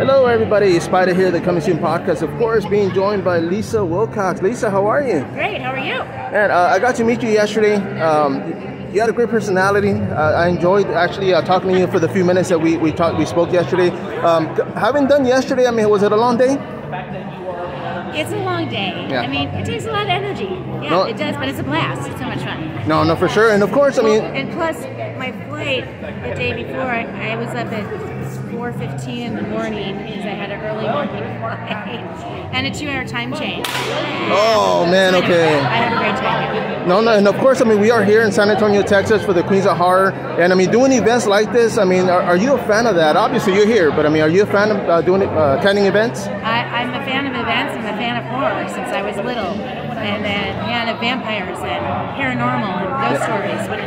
Hello, everybody. Spider here, the Coming Soon podcast. Of course, being joined by Lisa Wilcox. Lisa, how are you? Great. How are you? And uh, I got to meet you yesterday. Um, you had a great personality. Uh, I enjoyed actually uh, talking to you for the few minutes that we we talked, we spoke yesterday. Um, having done yesterday, I mean, was it a long day? It's a long day. Yeah. I mean, it takes a lot of energy. Yeah, No. it does, but it's a blast. It's so much fun. No, no, for sure. And of course, I mean, Well, and plus, my flight the day before, I, I was up at 4:15 in the morning because I had an early morning and a two-hour time change. Oh, man, okay. I had a great time. no, no, and of course, I mean, we are here in San Antonio, Texas, for the Queens of Horror, and I mean, doing events like this. I mean, are, are you a fan of that? Obviously, you're here, but I mean, are you a fan of uh, doing uh, attending events? I, I'm a fan of events. I'm a fan of horror since I was little, and then fan of vampires and paranormal and ghost stories. When,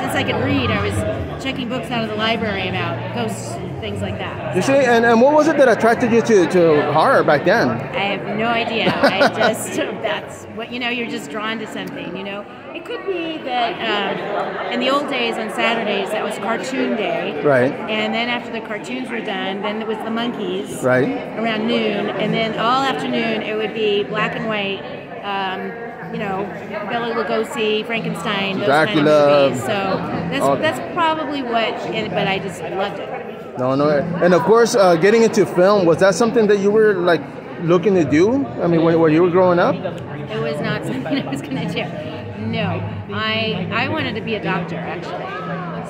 since I could read, I was checking books out of the library about ghosts and things like that. You see, and, and what was it that attracted you to, to horror back then? I have no idea. I just that's what you know. You're just drawn to something. You know, it could be that um, in the old days on Saturdays that was cartoon day, Right. And then after the cartoons were done, then it was the Monkees, Right. Around noon, and then all afternoon it would be black and white. Um, you know, Bela Lugosi, Frankenstein, those kind of movies. So that's that's probably what. But I just loved it. No, no. And of course, uh, getting into film was that something that you were like looking to do? I mean, when, when you were growing up? It was not something I was going to do. No, I I wanted to be a doctor actually.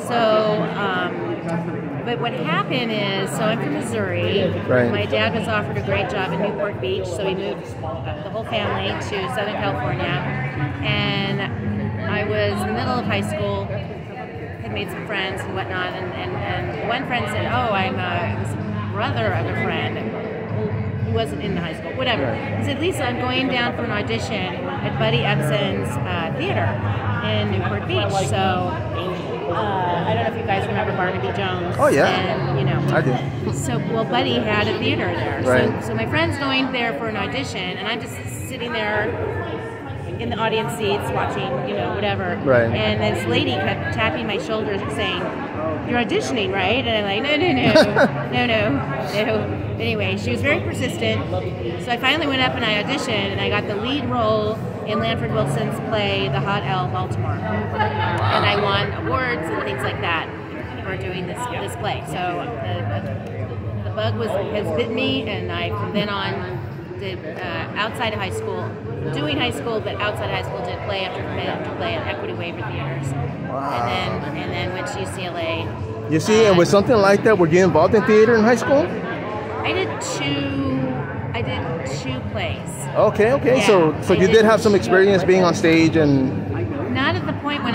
So, um, but what happened is, so I'm from Missouri. Right. My dad was offered a great job in Newport Beach, so we moved the whole family to Southern California. And I was in the middle of high school, made some friends and whatnot, and, and, and one friend said, "Oh, I'm a, was a brother of a friend." who wasn't in the high school, whatever. He said, Lisa, I'm going down for an audition at Buddy Ebsen's uh, theater in Newport Beach. So uh, I don't know if you guys remember Barnaby Jones. Oh, yeah. And, you know. I do. So, well, Buddy had a theater there. Right. So, so my friend's going there for an audition, and I'm just sitting there in the audience seats watching, you know, whatever. Right. And this lady kept tapping my shoulders and saying, "You're auditioning, right?" And I'm like, "No, no, no, no, no, no." Anyway, she was very persistent, so I finally went up and I auditioned, and I got the lead role in Lanford Wilson's play, The Hot L Baltimore, and I won awards and things like that for doing this this play. So the, the, the bug was has bitten me, and I from then on uh, outside of high school, doing high school, but outside of high school did play after play after play at Equity Waiver Theaters, and then and then went to UCLA. You see, and with something like that, were you involved in theater in high school? I did two. I did two plays. Okay, okay. so, Yeah, so I you did did have some experience being on stage, and Not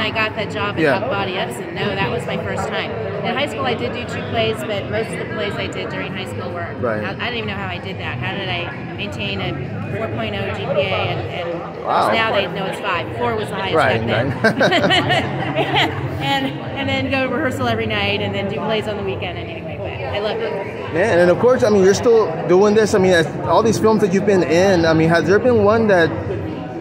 I got that job at Yeah. Buck Buddy Ebsen. No, that was my first time. In high school, I did do two plays, but most of the plays I did during high school were. Right. I, I don't even know how I did that. How did I maintain a 4.0 GPA? And, and Wow. now they know it's five. Four was the highest Right, back then. and and then go to rehearsal every night, and then do plays on the weekend. And anyway, I loved it. yeah, and of course, I mean, you're still doing this. I mean, all these films that you've been in. I mean, has there been one that,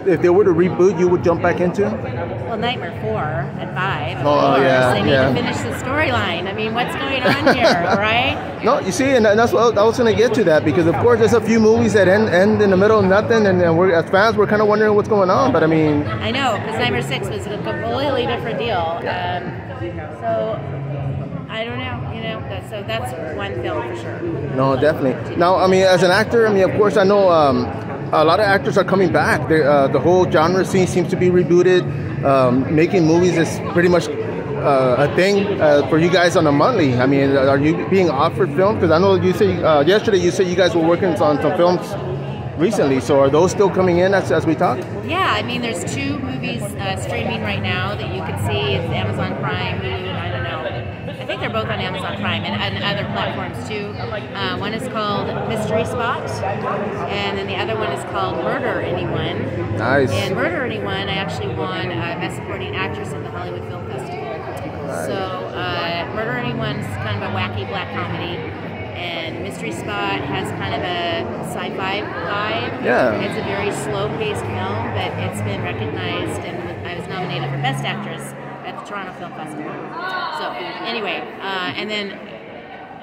if they were to reboot, you would jump back into? Well, Nightmare 4 and 5. Of Oh, course. yeah, They need yeah. to finish the storyline. I mean, what's going on here, right? No, you see, and that's what I was going to get to that because, of course, there's a few movies that end, end in the middle of nothing, and, and we're as fans, we're kind of wondering what's going on. But I mean, I know, because Nightmare 6 was a completely different deal. Um, so, I don't know, you know, that, so that's one film for sure. no, definitely. Now, I mean, as an actor, I mean, of course, I know um, a lot of actors are coming back. Uh, the whole genre scene seems to be rebooted. Um, making movies is pretty much uh, a thing uh, for you guys on a monthly. I mean, are you being offered films? Because I know you say uh, yesterday you said you guys were working on some films recently. So are those still coming in as, as we talk? Yeah, I mean, there's two movies uh, streaming right now that you can see. It's Amazon Prime, think they're both on Amazon Prime and, and other platforms too. Uh, one is called Mystery Spot, and then the other one is called Murder Anyone. Nice. And Murder Anyone, I actually won uh, Best Supporting Actress at the Hollywood Film Festival. Nice. So uh, Murder Anyone is kind of a wacky black comedy, and Mystery Spot has kind of a sci-fi vibe. Yeah. It's a very slow-paced film, but it's been recognized, and I was nominated for Best Actress Toronto Film Festival. So anyway, uh, and then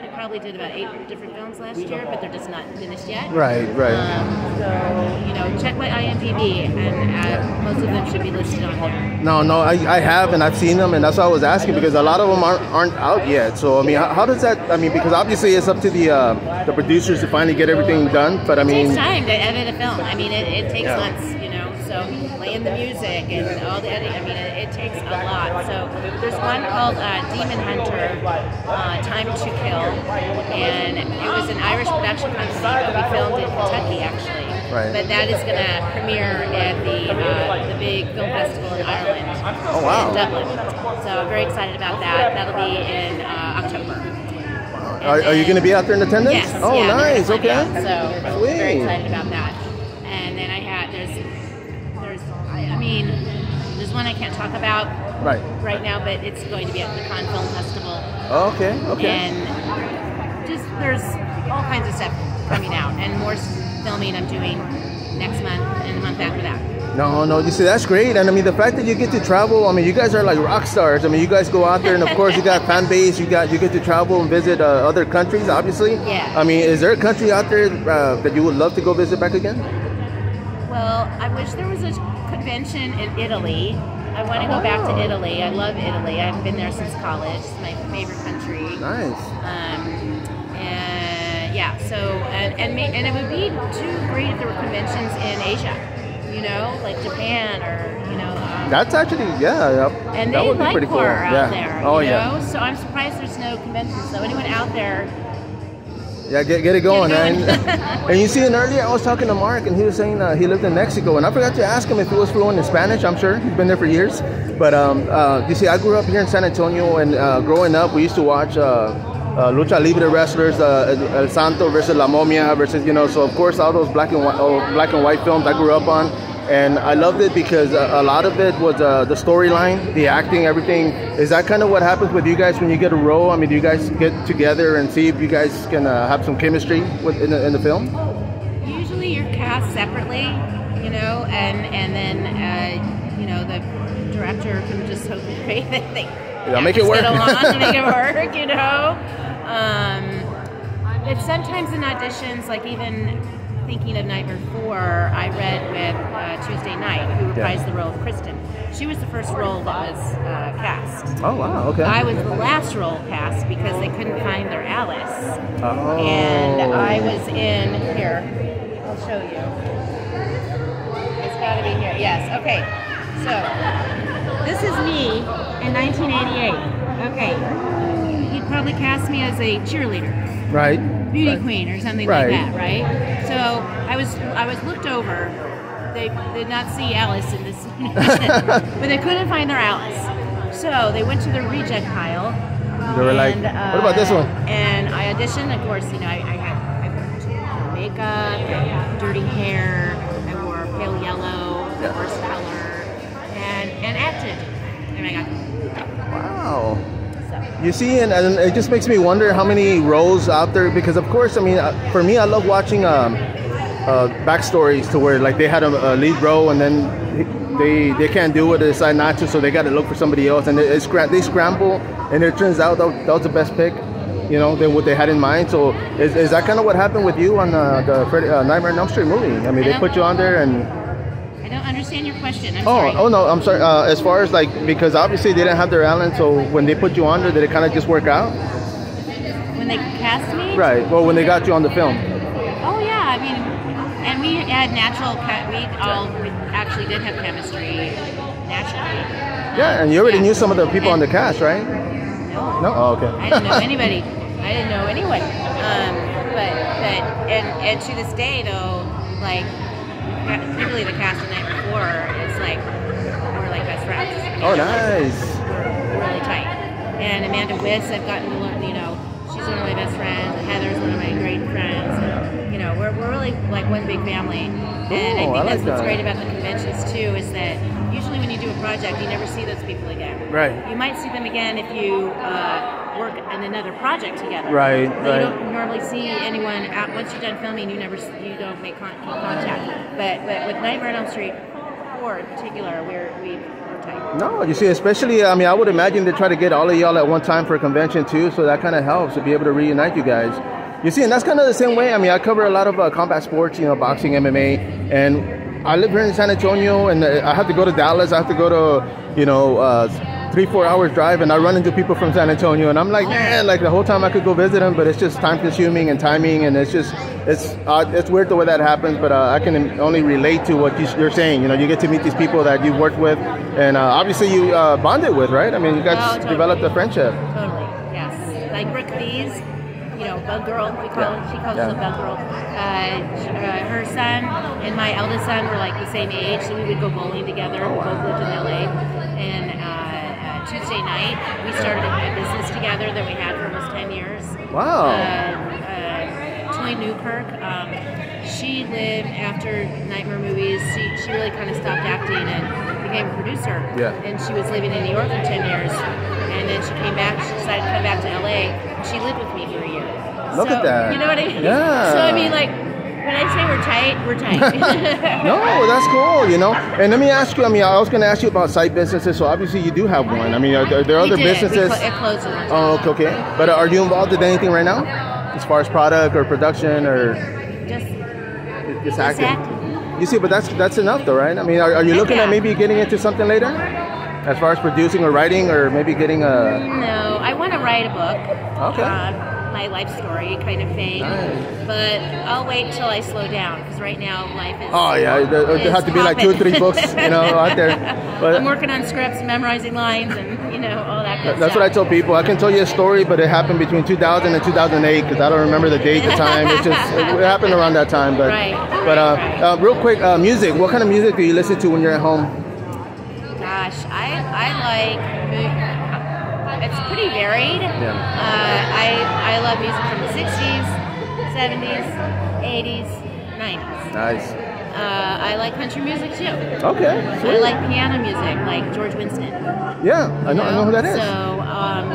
I probably did about eight different films last year, but they're just not finished yet. Right, right. Um, so you know, check my IMDb, and uh, most of them should be listed on there. No, no, I, I have and I've seen them, and that's why I was asking because a lot of them aren't, aren't out yet. So I mean, how, how does that? I mean, because obviously it's up to the uh, the producers to finally get everything done. But I mean, It takes time to edit a film. I mean, it, it takes Yeah. months, you know. So playing the music and all the editing. I mean, it, it takes a lot. So there's one called uh, Demon Hunter, uh, Time to Kill, and it was an Irish production company, but we filmed in Kentucky actually. Right. But that is going to premiere at the uh, the big film festival in Ireland. Oh, wow. In Dublin. So I'm very excited about that. That'll be in uh, October. are, are you going to be out there in attendance? Yes. Oh, yeah, nice. Okay. out. So Sweet. very excited about that. One I can't talk about Right. right now, but it's going to be at the Cannes Film Festival. Okay. Okay. And just there's all kinds of stuff coming out, and more filming I'm doing next month and the month after that. No, no, you see, that's great. And I mean, the fact that you get to travel, I mean, you guys are like rock stars. I mean, you guys go out there, and of course, you got fan base. You got you get to travel and visit uh, other countries, obviously. Yeah. I mean, is there a country out there uh, that you would love to go visit back again? Well, I wish there was a convention in Italy. I want to go back Oh. to Italy. I love Italy. I've been there since college. It's my favorite country. Nice. Um, and yeah, so and and, and it would be too great if there were conventions in Asia, you know, like Japan or you know. Um, That's actually, yeah, yeah, and that they would be like pretty cool. horror out yeah. there, oh you yeah. know. So I'm surprised there's no conventions. So anyone out there, Yeah, get, get it going, man. and you see, and earlier I was talking to Mark, and he was saying uh, he lived in Mexico, and I forgot to ask him if he was fluent in Spanish. I'm sure he's been there for years. But um, uh, you see, I grew up here in San Antonio, and uh, growing up, we used to watch. Uh, uh, lucha libre wrestlers, uh, El Santo versus La Momia versus you know. So of course, all those black and white, oh, black and white films I grew up on, and I loved it because a, a lot of it was uh, the storyline, the acting, everything. Is that kind of what happens with you guys when you get a role? I mean, do you guys get together and see if you guys can uh, have some chemistry with, in, the, in the film? usually you're cast separately, you know, and and then uh, you know the director can just hope and pray that they Yeah, make it work. get along and make it work, you know. Um, but sometimes in auditions, like even thinking of Nightmare 4, I read Tuesday Knight, who Yeah. reprised the role of Kristen. She was the first role that was uh, cast. Oh wow, okay. I was the last role cast because they couldn't find their Alice. oh. And I was in here. I'll show you. It's got to be here. Yes. Okay. So this is me in 1988. Okay. You'd probably cast me as a cheerleader, right. beauty right. queen, or something Right. like that, right? So I was I was looked over. They did not see Alice in this, but they couldn't find their Alice. So they went to the reject pile. They were like, and, "What about this uh, one?" And I auditioned. Of course, you know, I, I had I wore makeup, and dirty hair. I wore pale yellow, Yeah. horse color, and and acted. And I got Wow. You see, and, and it just makes me wonder how many roles out there. Because of course, I mean, uh, for me, I love watching um, uh, backstories to where like they had a, a lead role and then they they can't do it, they decide not to, so they got to look for somebody else, and they, they, they scramble, and it turns out that, that was the best pick. You know, than what they had in mind. So, is, is that kind of what happened with you on uh, the Freddy, uh, Nightmare on Elm Street movie? I mean, they put you on there, and I don't understand your question. I'm Oh, sorry. oh no, I'm sorry. Uh, as far as like, because obviously they didn't have their Allen, so when they put you on there, did it kind of just work out? When they cast me, Right. Well, when they got you on the film. Oh yeah, I mean, and we had natural, we all we actually did have chemistry naturally. Yeah, and you already Yeah. knew some of the people on the cast, right? No. No. Oh, okay. I didn't know anybody. I didn't know anyone. Um, but but and and to this day though, like particularly the cast the night before is like we're like best friends. Oh, nice. We're really tight. And Amanda Wyss, I've gotten to learn. You know, one of my best friends. Heather's one of my great friends. And, you know, we're, we're really like one big family. And I think I that's like what's that. great about the conventions too is that usually when you do a project, you never see those people again. Right. You might see them again if you uh, work on another project together. Right, But right. You don't normally see anyone out, once you're done filming. You never you don't make con- contact. But but with Nightmare on Elm Street four in particular, we're we we're. No, you see, especially, I mean, I would imagine they try to get all of y'all at one time for a convention too, so that kind of helps to be able to reunite you guys. You see, and that's kind of the same way. I mean, I cover a lot of uh, combat sports, you know, boxing, MMA, and I live here in San Antonio, and uh, I have to go to Dallas. I have to go to, you know, uh, three, four hours drive, and I run into people from San Antonio, and I'm like, man, like the whole time I could go visit them, but it's just time consuming and timing, and it's just, it's, uh, it's weird the way that happens, but uh, I can only relate to what you, you're saying. You know, you get to meet these people that you've worked with, and uh, obviously you uh, bonded with, right? I mean, you guys Oh, totally. developed a friendship. Totally, yes. Like Brooke Theiss, you know, Bug Girl, we call Yeah. she calls Yeah. herself Bug Girl. Uh, uh, her son and my eldest son were like the same age, so we would go bowling together. Oh, We both lived in LA. And night, we started a business together that we had for almost 10 years. Wow. Uh, uh, Toy Newkirk, um, she lived after Nightmare movies. She, she really kind of stopped acting and became a producer. Yeah. And she was living in New York for 10 years. And then she came back, she decided to come back to LA. She lived with me for a year. Look so, at that. You know what I mean? Yeah. So, I mean, like, when I say we're tight, we're tight. No, that's cool, you know. And let me ask you. I mean, I was going to ask you about side businesses. So obviously, you do have one. I mean, are there, are there other businesses? clo- it closed a long time Oh, okay, okay. But are you involved in anything right now, as far as product or production or Just just Just acting? acting. You see, but that's that's enough, though, right? I mean, are, are you looking at maybe getting into something later, as far as producing or writing, or maybe getting a? No, I want to write a book. Okay. Uh, my life story kind of thing. Nice. But I'll wait till I slow down because right now life is. Oh yeah, is have to be like two or three books, you know, out there. But I'm working on scripts, memorizing lines, and you know all that That's what I tell people. I can tell you a story, but it happened between 2000 and 2008 because I don't remember the date, the time. It just it happened around that time. But Right, but uh, right, uh, real quick, uh, music. What kind of music do you listen to when you're at home? Gosh, I I like. It's pretty varied. Yeah. Uh, I love music from the '60s, '70s, '80s, '90s. Nice. Uh, I like country music too. Okay. I like piano music, like George Winston. Yeah, I know. I know who that is. So, um,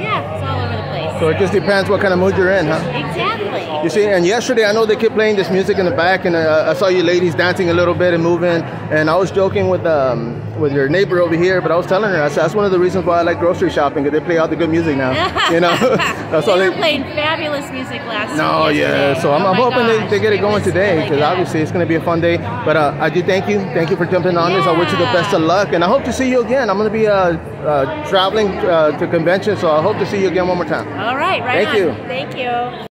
yeah, it's all over the place. So it just depends what kind of mood you're in, huh? exactly. You see, and yesterday I know they kept playing this music in the back, and uh, I saw you ladies dancing a little bit and moving. And I was joking with um, with your neighbor over here, but I was telling her I said that's one of the reasons why I like grocery shopping because they play all the good music now. You know, that's all they they. were playing fabulous music last night. No, yeah. So I'm, Oh I'm hoping they, gosh, they get it going today because good. obviously it's going to be a fun day. But uh, I do thank you. Thank you for jumping on this. I wish you the best of luck, and I hope to see you again. I'm going to be uh, uh, traveling uh, to convention, so I hope to see you again one more time. All right, right Thank on. you. Thank you.